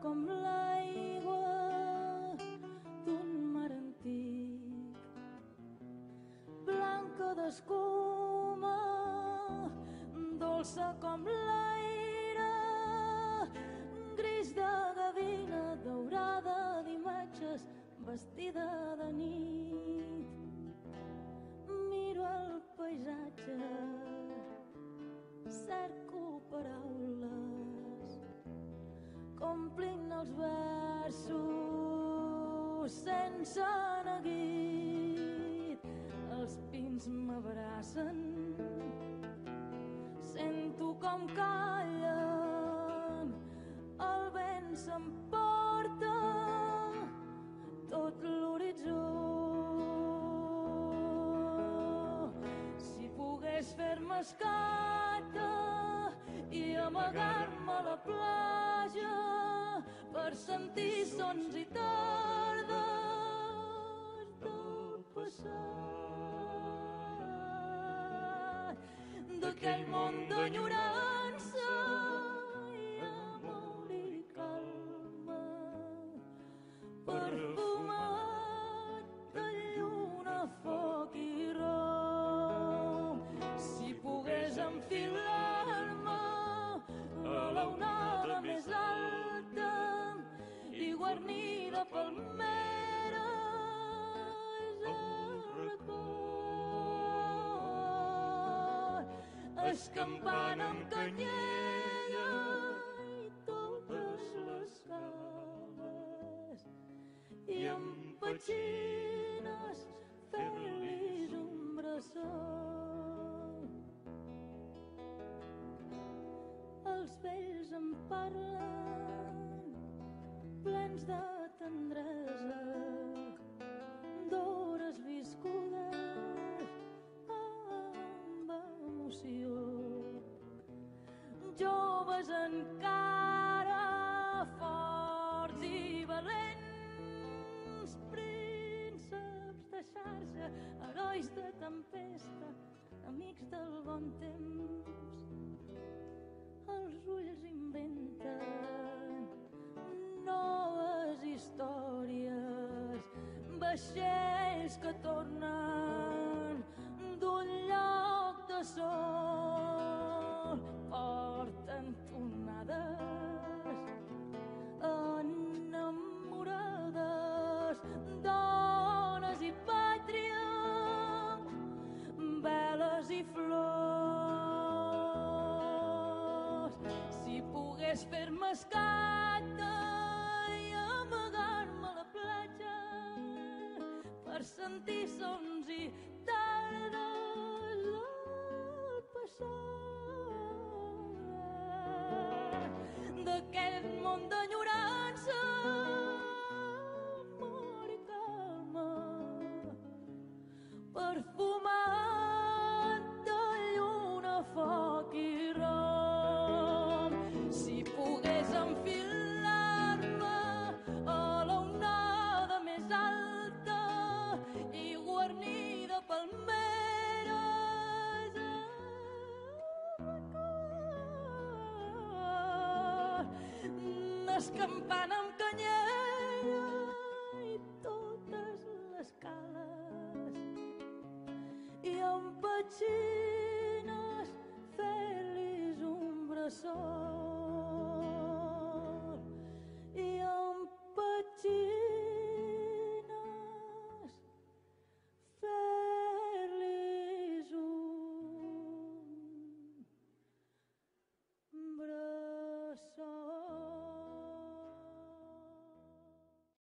com l'aigua d'un mar antic. Blanca d'escuma, dolça com l'aire, gris de gavina, daurada d'imatges, vestida de nit. Miro el paisatge, cerca complint els versos sense neguit. Els pins m'abracen, sento com callen, el vent s'emporta tot l'horitzó. Si pogués fer-me escata i amagar-me a la platja per sentir sons i tardes del passat. D'aquell món d'enyorança escampant amb canyella i totes les cales i amb petxines fer-los un bressol. Els vells em parlen plens de tendresa xarxa herois de tempesta amics del bon temps. Els ulls inventen noves històries vaixells que tornen d'un lloc de sol pogués fer-me escata i amagar-me a la platja per sentir sons i tardes del passat d'aquest món d'enyorança amor i calma perfumat escampant amb canyera i totes les cales. i un petxit